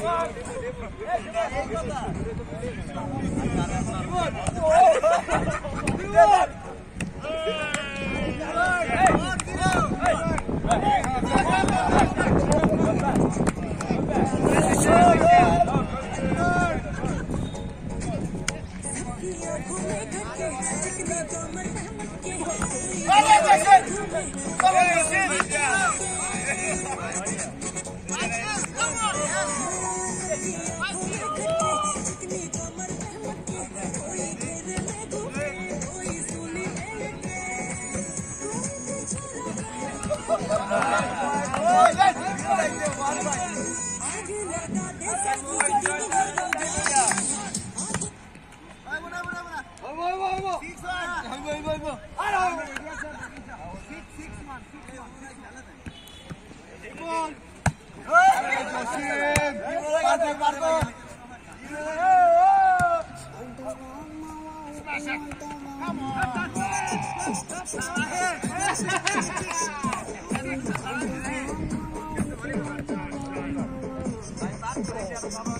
Eyvallah. Come on. Sempre.